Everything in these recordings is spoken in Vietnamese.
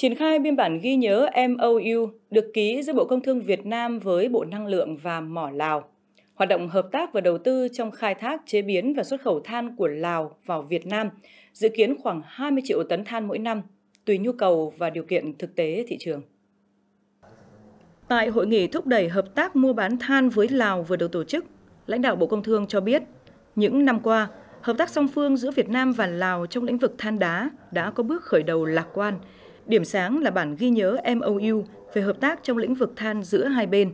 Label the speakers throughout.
Speaker 1: Triển khai biên bản ghi nhớ MOU được ký giữa Bộ Công Thương Việt Nam với Bộ Năng lượng và Mỏ Lào. Hoạt động hợp tác và đầu tư trong khai thác, chế biến và xuất khẩu than của Lào vào Việt Nam dự kiến khoảng 20 triệu tấn than mỗi năm, tùy nhu cầu và điều kiện thực tế thị trường. Tại hội nghị thúc đẩy hợp tác mua bán than với Lào vừa được tổ chức, lãnh đạo Bộ Công Thương cho biết, những năm qua, hợp tác song phương giữa Việt Nam và Lào trong lĩnh vực than đá đã có bước khởi đầu lạc quan. Điểm sáng là bản ghi nhớ MOU về hợp tác trong lĩnh vực than giữa hai bên.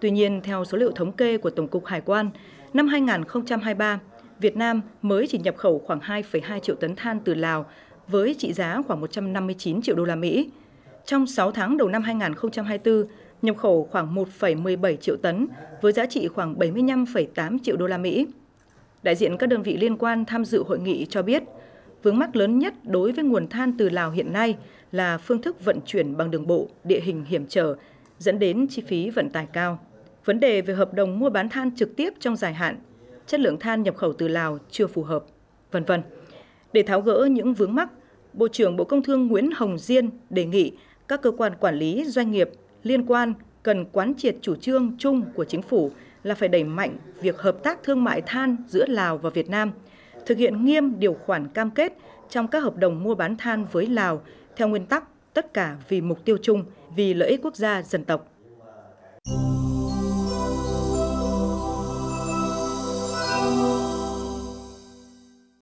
Speaker 1: Tuy nhiên, theo số liệu thống kê của Tổng cục Hải quan, năm 2023, Việt Nam mới chỉ nhập khẩu khoảng 2,2 triệu tấn than từ Lào với trị giá khoảng 159 triệu đô la Mỹ. Trong 6 tháng đầu năm 2024, nhập khẩu khoảng 1,17 triệu tấn với giá trị khoảng 75,8 triệu đô la Mỹ. Đại diện các đơn vị liên quan tham dự hội nghị cho biết, vướng mắc lớn nhất đối với nguồn than từ Lào hiện nay là phương thức vận chuyển bằng đường bộ, địa hình hiểm trở, dẫn đến chi phí vận tải cao. Vấn đề về hợp đồng mua bán than trực tiếp trong dài hạn, chất lượng than nhập khẩu từ Lào chưa phù hợp, vân vân. Để tháo gỡ những vướng mắc, Bộ trưởng Bộ Công Thương Nguyễn Hồng Diên đề nghị các cơ quan quản lý doanh nghiệp liên quan cần quán triệt chủ trương chung của chính phủ là phải đẩy mạnh việc hợp tác thương mại than giữa Lào và Việt Nam, thực hiện nghiêm điều khoản cam kết trong các hợp đồng mua bán than với Lào theo nguyên tắc tất cả vì mục tiêu chung, vì lợi ích quốc gia dân tộc.